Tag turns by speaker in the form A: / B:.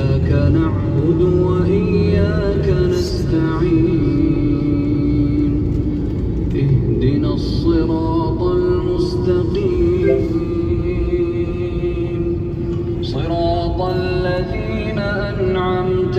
A: إياك نعبد وإياك نستعين. اهدنا الصراط المستقيم. صراط الذين أنعمت